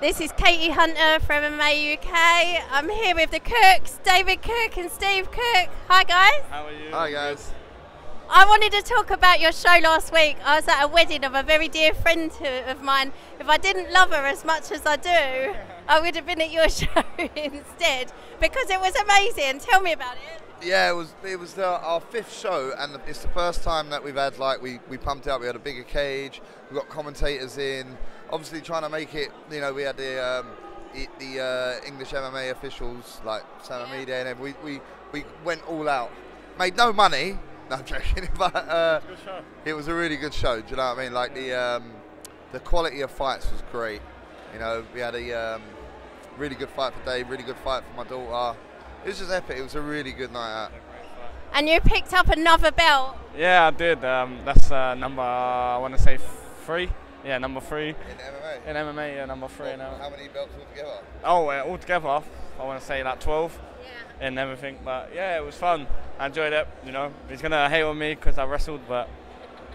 This is Katie Hunter from MMA UK. I'm here with the Cookes, David Cooke and Steve Cooke. Hi guys. How are you? Hi guys. I wanted to talk about your show last week. I was at a wedding of a very dear friend to, of mine. If I didn't love her as much as I do, I would have been at your show instead because it was amazing. Tell me about it. Yeah, it was it was the, our fifth show, and it's the first time that we've had like we, we pumped out. We had a bigger cage. We got commentators in. Obviously, trying to make it. You know, we had the um, the, the uh, English MMA officials like Sam Yeah. Media, and every- we, we we went all out. Made no money. No, I'm joking. But uh, Good show. it was a really good show. Do you know what I mean? Like the um, the quality of fights was great. You know, we had a um, really good fight for Dave, really good fight for my daughter. It was just epic. It was a really good night out. And you picked up another belt. Yeah, I did. Um, that's uh, number, I want to say three. Yeah, number three. In MMA. In MMA, yeah, number three. now. How many belts altogether? Oh, uh, altogether, I want to say like 12 Yeah. and everything. But yeah, it was fun. I enjoyed it. You know, he's going to hate on me because I wrestled, but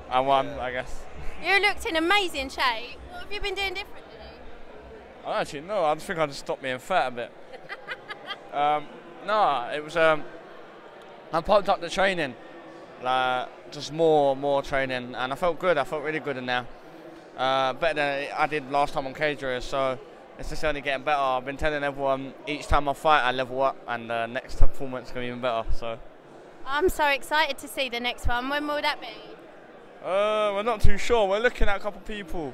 I won, I guess. You looked in amazing shape. What have you been doing differently? I don't actually no. I just think I just stopped being fat a bit. um, no, it was. Um, I popped up the training, like just more, more training, and I felt good. I felt really good in there. Uh, better than I did last time on Cage so it's just only getting better. I've been telling everyone each time I fight, I level up, and the next performance is gonna be even better. So, I'm so excited to see the next one. When will that be? uh, we're not too sure. We're looking at a couple people.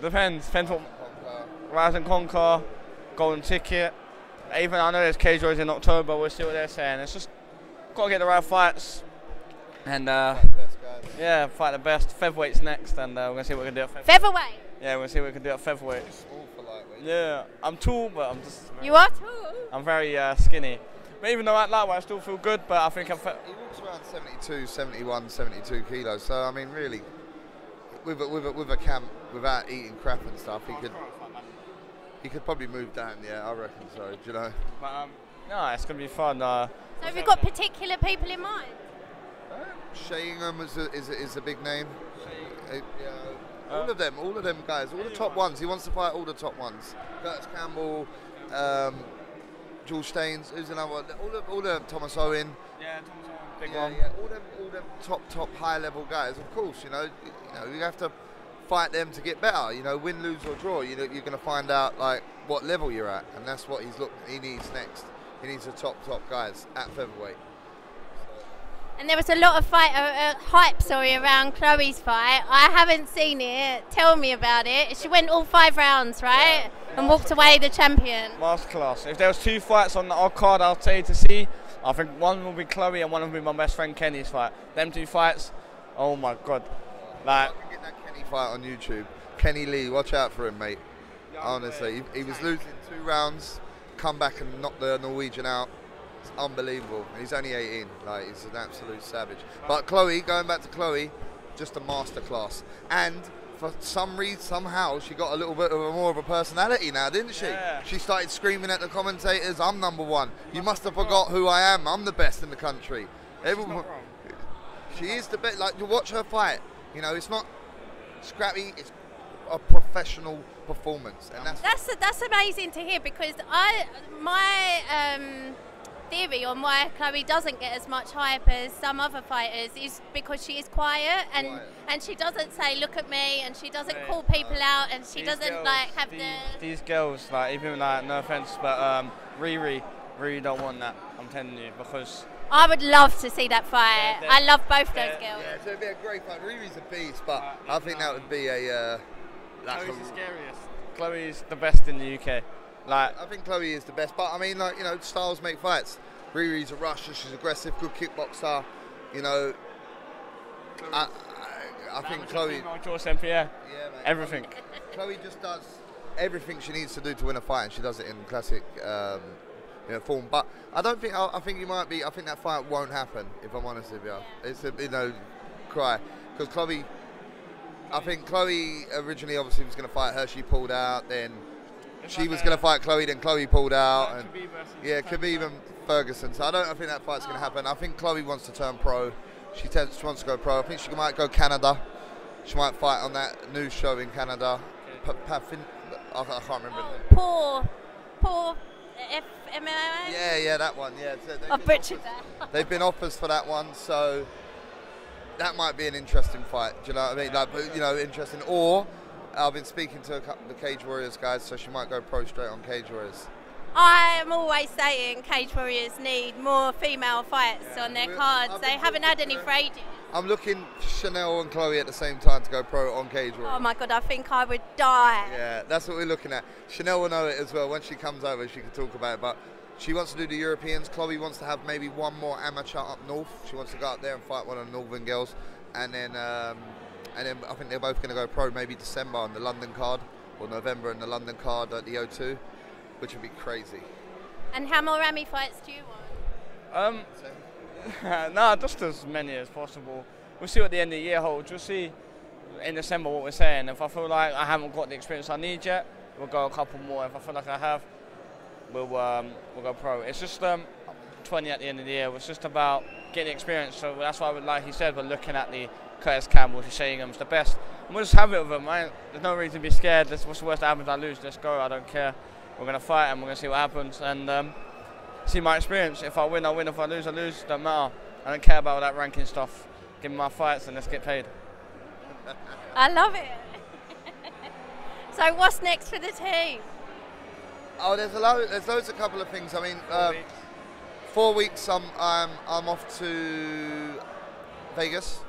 Depends. Depends what Rise and Conquer, Golden Ticket. Even I know there's Cage Warriors in October. We'll see what they're saying. It's just got to get the right fights, and uh. Yeah, fight the best. Featherweight's next, and uh, we're gonna see what we can do at featherweight. Featherweight. Yeah, we're gonna see what we can do at featherweight. Small for lightweight. Yeah, I'm tall, but I'm just You are tall. I'm very uh, skinny. But even though at lightweight I still feel good, but I think I'm. Fe- He walks around 72, 71, 72 kilos. So I mean, really, with a, with a, with a camp, without eating crap and stuff, he could he could probably move down. Yeah, I reckon so. Do you know? But um, no, it's gonna be fun. Uh, So have you got particular people in mind? Shayingham is a, is a, is a big name. Uh, all of them, all of them guys, all the top ones. He wants to fight all the top ones. Curtis Campbell, um, Jules Staines, who's another one? All of, all the Thomas Owen. yeah, big yeah, one. yeah, all them, all them top, top, high level guys. Of course, you know, you know, you have to fight them to get better. You know, win, lose or draw. You know, you're going to find out like what level you're at, and that's what he's look. He needs next. He needs the top, top guys at featherweight. And there was a lot of fight, uh, uh, hype, sorry, around Chloe's fight. I haven't seen it. Tell me about it. She went all five rounds, right? And walked away the champion. Masterclass. If there was two fights on the odd card, I'll tell you to see. I think one will be Chloe and one will be my best friend Kenny's fight. Them two fights, oh my god. Like, I can get that Kenny fight on YouTube. Kenny Lee, watch out for him, mate. Honestly, he, he was losing two rounds, come back and knock the Norwegian out. It's unbelievable. And He's only 18. Like he's an absolute savage. But Chloe, going back to Chloe, just a masterclass. And for some reason, somehow, she got a little bit of a more of a personality now, didn't she? Yeah. She started screaming at the commentators, "I'm number one. You must have forgot who I am. I'm the best in the country." Everyone, she is the best. Like you watch her fight. You know, it's not scrappy. It's a professional performance, and that's That's that's amazing to hear because I my um, theory on why Chloe doesn't get as much hype as some other fighters is because she is quiet and Quiet. and she doesn't say look at me and she doesn't Right. call people out and she these doesn't girls- like have these, the these girls, like even like no offense, but um, Riri, really don't want that. I'm telling you because I would love to see that fight. they're- I love both they're- those girls. yeah. So it'd be a great fight. Riri's a beast, but Uh, I think that would be a. Uh, like Chloe's the scariest. Chloe's the best in the UK. Like I think Chloe is the best, but I mean, like you know, styles make fights. Riri's a rusher. She's aggressive, good kickboxer. You know, I, I, I think Chloe. George St. Pierre, Yeah, man. everything. Chloe just does everything she needs to do to win a fight, and she does it in classic um, you know, form. But I don't think I, I think you might be. I think that fight won't happen. If I'm honest with you, it's a you know cry because Chloe. I think Chloe originally obviously was going to fight her. She pulled out. Then she was going to fight Chloe. Then Chloe pulled out. And yeah, Khabib and Ferguson. So I don't I think that fight's going to happen. I think Chloe wants to turn pro. She, tends, she wants to go pro. I think she might go Canada. She might fight on that new show in Canada. Pa- Pafin, I, I can't remember. Oh, the poor, poor F M M A. Yeah, yeah, that one. Yeah, so they've been butchered offers- that. They've been offers for that one, so that might be an interesting fight. Do you know what I mean? Like, but, you know, interesting. Or I've been speaking to a couple of the Cage Warriors guys, so she might go pro straight on Cage Warriors. I'm always saying Cage Warriors need more female fights on their cards. They haven't had any for ages. I'm looking Chanel and Chloe at the same time to go pro on Cage Warriors. Oh my god, I think I would die. Yeah, that's what we're looking at. Chanel will know it as well. When she comes over, she can talk about it. But she wants to do the Europeans. Chloe wants to have maybe one more amateur up north. She wants to go up there and fight one of the northern girls, and then um, and then I think they're both going to go pro maybe December on the London card or November on the London card at the O2, which would be crazy. And how more Rami fights do you want? Um, no, just as many as possible. We'll see what the end of the year holds. We'll see in December what we're saying. If I feel like I haven't got the experience I need yet, we'll go a couple more. If I feel like I have, we'll um, we'll go pro. It's just um, 20 at the end of the year. It's just about getting experience. So that's why, we, like he said, we're looking at the Curtis Campbell, Shayingham's the best. And we'll just have it with them. Right? There's no reason to be scared. That's what's the worst that happens. I lose. Let's go. I don't care. We're gonna fight and we're gonna see what happens. And um, see my experience. If I win, I win. If I lose, I lose. Don't matter. I don't care about all that ranking stuff. Give me my fights and let's get paid. I love it. so what's next for the team? Oh, there's a lo- there's loads of couple of things. I mean, um, four weeks. I'm I'm I'm off to Vegas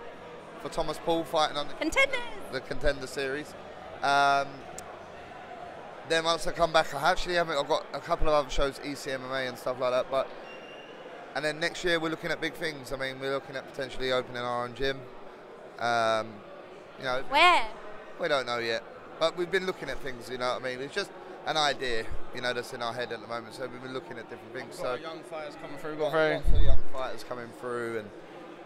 for Thomas Paul fighting on the Contenders. the contender series. Um, then once I come back, I actually haven't. I've got a couple of other shows, ECMMA and stuff like that. But and then next year we're looking at big things. I mean, we're looking at potentially opening our own gym. Um, you know, Where? we don't know yet, but we've been looking at things. You know what I mean? It's just an idea, you know, that's in our head at the moment. So we've been looking at different things. So young fighters coming through. got Got very. lots of young fighters coming through, and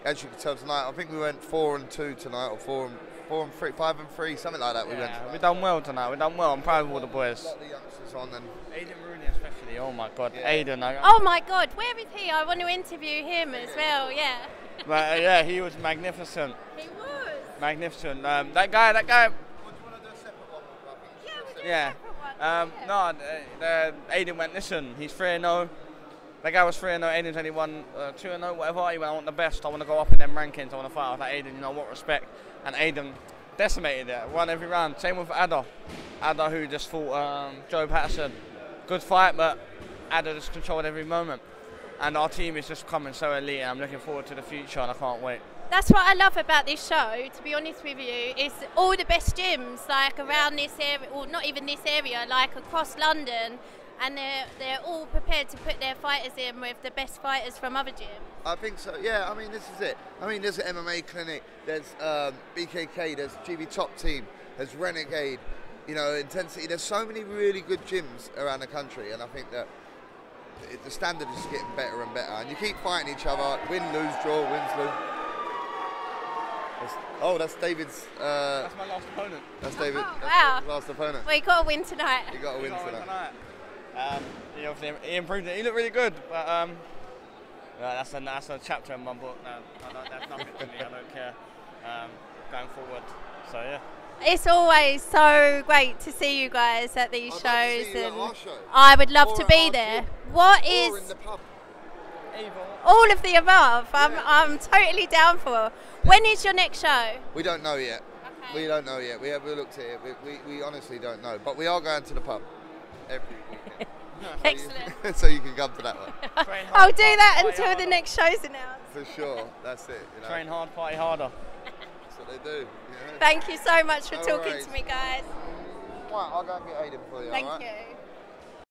as you can tell tonight, I think we went four and two tonight, or four and four and three, five and three, something like that. We went. Yeah, tonight. we done well tonight. We done well. I'm proud of all the boys. A lot of the youngsters on, and Aiden Rooney especially. Oh my God, Yeah. Aiden. I, Oh my god, where is he? I want to interview him as well, yeah. But, uh, yeah, he was magnificent. He was. Magnificent. Um, that guy. That guy. What do you want to do a separate one? Yeah, we'll do Yeah. a separate one. Um, yeah. no, uh, uh, Aiden went, listen, he's 3 0. That guy was 3 0, Aiden's only won uh, 2 0, whatever. I want the best. I want to go up in them rankings. I want to fight. Like, Aiden, you know what, respect. And Aiden decimated it, won every round. Same with Ada. Ada, who just fought um, Joe Patterson. Good fight, but Ada just controlled every moment. And our team is just coming so elite, and I'm looking forward to the future, and I can't wait. That's what I love about this show, to be honest with you, is all the best gyms like around this area, or not even this area, like across London, and they're, they're all prepared to put their fighters in with the best fighters from other gyms. I think so. Yeah, I mean, this is it. I mean, there's an MMA clinic. There's um, BKK. There's GB Top Team. There's Renegade. You know, Intensity. There's so many really good gyms around the country, and I think that the standard is getting better and better. And you keep fighting each other. Win, lose, draw, wins, lose. Oh, that's David's. Uh, That's my last opponent. that's David. Oh, that's wow. David's last opponent. Well, you got to win tonight. You got to win He got one tonight. Tonight. Um, he obviously he improved it. He looked really good, but um, yeah, that's a that's a chapter in my book. No, I don't, that's nothing to me. I don't care. Um, going forward. So yeah. It's always so great to see you guys at these I'd like to shows, see you at and our show. I would love Or to be there. gym. What Or is in the pub. all of the above? I'm, Yeah. I'm totally down for. When is your next show? We don't know yet. Okay. We don't know yet. We haven't looked at it. We, we, we honestly don't know. But we are going to the pub every weekend. Excellent. so you can come to that one. Train hard, I'll do that until harder. the next show's announced. For sure. That's it. You know. Train hard, party harder. That's what they do. You know? Thank you so much for No talking worries. to me, guys. Right, I'll go and get Aiden for you. Thank alright? you.